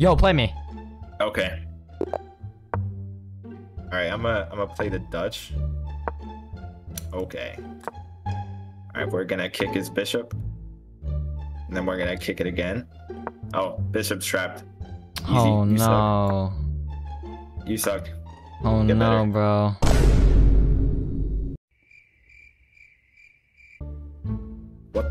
Yo, play me. Okay. All right, I'm gonna I'm gonna play the Dutch. Okay. All right, we're gonna kick his bishop, and then we're gonna kick it again. Oh, bishop's trapped. Easy, oh you suck. You suck. Oh Get no, better. bro.